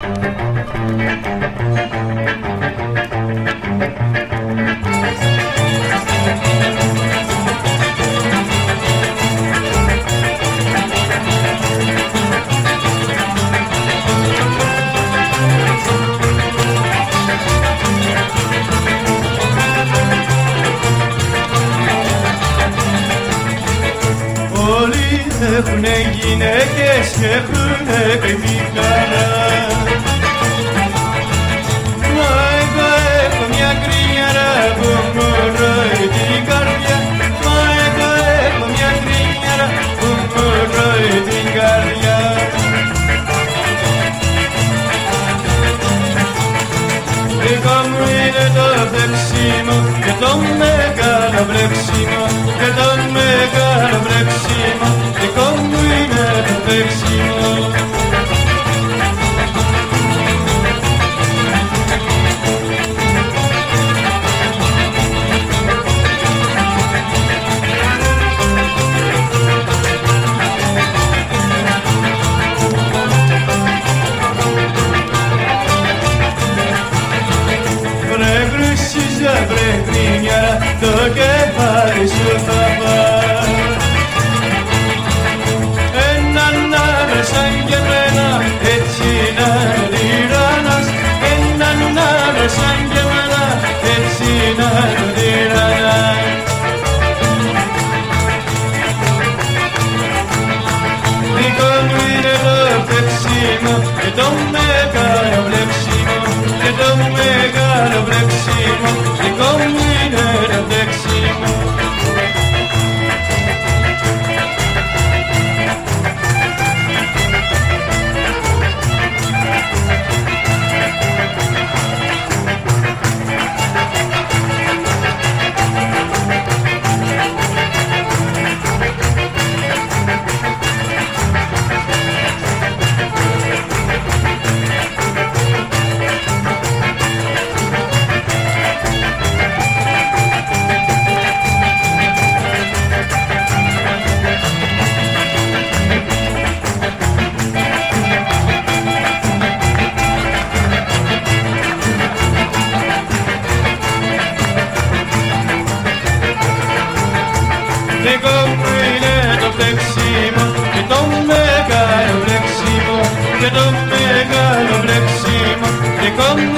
Όλοι έχουνε γυναίκες και έχουνε παιδιά Δικό μου είναι το βρέξιμο και το μεγάλο βρέξιμο και το μεγάλο βρέξιμο δικό μου είναι το βρέξιμο γκρινιά το γλυκό που είναι το πλέξιμο και το μεγάλο πλέξιμο και το μεγάλο πλέξιμο γλυκό